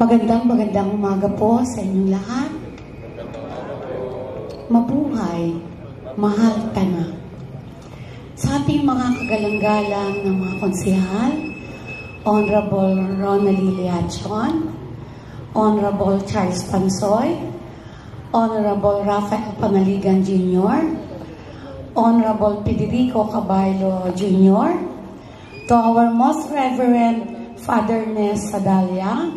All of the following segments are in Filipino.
Magandang magandang umaga po sa inyong lahat. Mabuhay, mahal ka na. Sa ating mga kagalang-galang ng mga konsihal, Honorable Ronald Liachon, Honorable Charles Pansoy, Honorable Rafael Panaligan Jr., Honorable Federico Caballo Jr., to our most reverend Father Nes Sadalia,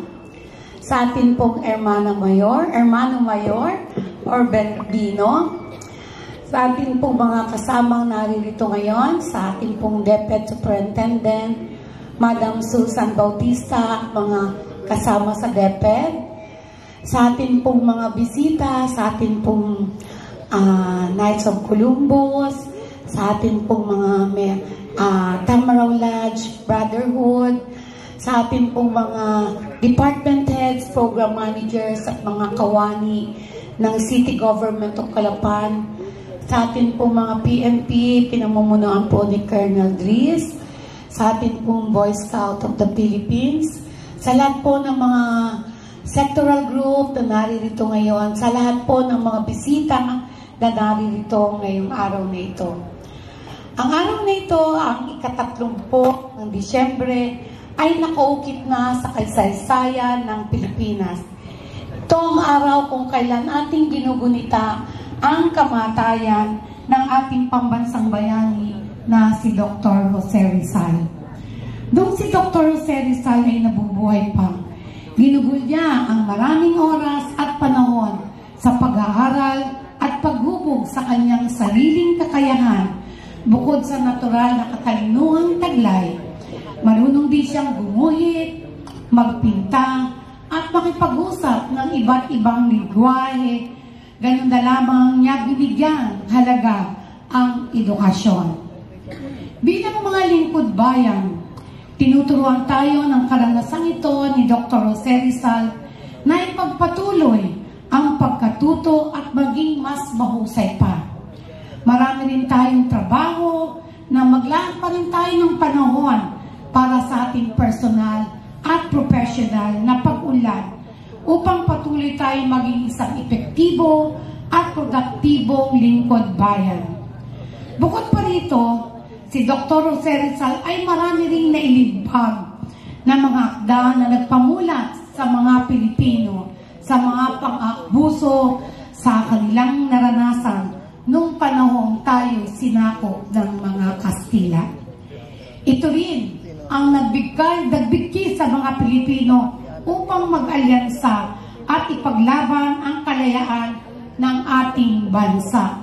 sa atin pong Hermana Mayor, Hermano Mayor, or Bernardino, sa ating pong mga kasamang naririto ngayon, sa ating pong Deputy Superintendent, Madam Susan Bautista, mga kasama sa DepEd, sa ating pong mga bisita, sa ating pong uh, Knights of Columbus, sa ating pong mga may, uh, Tamaraw Lodge, Brotherhood, sa ating pong mga department program managers at mga kawani ng City Government of Calapan, sa ating pong mga PNP, pinamumunuan po ni Colonel Dries, sa ating pong Boy Scout of the Philippines, sa lahat po ng mga sectoral group na naririto ngayon, sa lahat po ng mga bisita na naririto ngayong araw na ito. Ang araw na ito, ang ikatatlumpok ng Disyembre, ay nakaukit na sa kaysaysayan ng Pilipinas. Ito ang araw kung kailan ating ginugunita ang kamatayan ng ating pambansang bayani na si Dr. Jose Rizal. Doon si Dr. Jose Rizal ay nabubuhay pa. Ginugol niya ang maraming oras at panahon sa pag-aaral at paghubog sa kanyang sariling kakayahan bukod sa natural na katalinuhang taglay Marunong din siyang gumuhit, magpinta, at makipag-usap ng iba't ibang lingwahe. Ganun na lamang niya binigyan halaga ang edukasyon. Bilang mga lingkod bayan, tinuturuan tayo ng karanasang ito ni Dr. Jose Rizal na ipagpatuloy ang pagkatuto at maging mas mahusay pa. Marami rin tayong trabaho na maglaan pa rin tayo ng panahon para sa ating personal at professional na pag-unlad upang patuloy tayong maging isang epektibo at produktibong lingkod bayan. Bukod pa rito, si Dr. Jose Rizal ay marami ring nailibhag na mga akda na nagpamulat sa mga Pilipino sa mga pang-abuso sa kanilang naranasan nung panahong tayo sinakop ng mga Kastila. Ito rin ang nagbigay, nagbigki sa mga Pilipino upang mag-alyansa at ipaglaban ang kalayaan ng ating bansa.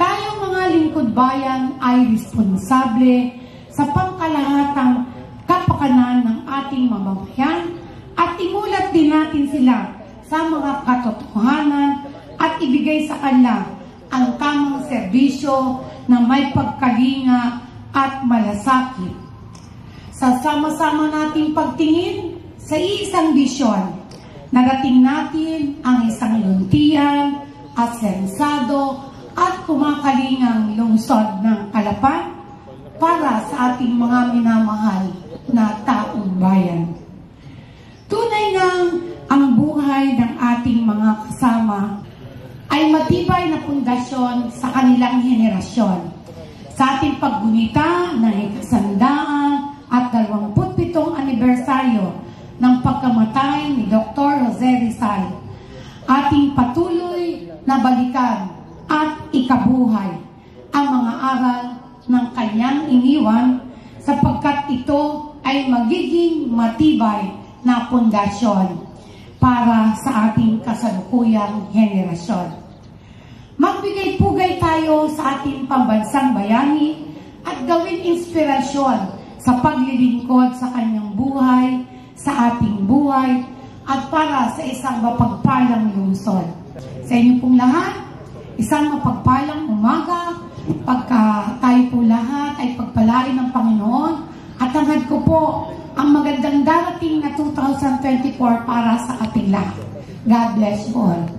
Tayong mga lingkod bayan ay responsable sa pangkalahatang kapakanan ng ating mamamayan at imulat din natin sila sa mga katotohanan at ibigay sa kanila ang tamang serbisyo na may pagkalinga at malasakit sa sama-sama nating pagtingin sa isang bisyon. Narating natin ang isang luntian, asensado, at kumakalingang lungsod ng Kalapan para sa ating mga minamahal na taong bayan. Tunay nang ang buhay ng ating mga kasama ay matibay na pundasyon sa kanilang henerasyon. Sa ating paggunita ng pagkamatay ni Dr. Jose Rizal. Ating patuloy na balikan at ikabuhay ang mga aral ng kanyang iniwan sapagkat ito ay magiging matibay na pundasyon para sa ating kasalukuyang henerasyon. Magbigay-pugay tayo sa ating pambansang bayani at gawin inspirasyon sa paglilingkod sa kanyang buhay, sa ating buhay, at para sa isang mapagpalang lungsod. Sa inyo pong lahat, isang mapagpalang umaga, pagka tayo po lahat ay pagpalain ng Panginoon, at hangad ko po ang magandang darating na 2024 para sa ating lahat. God bless you all.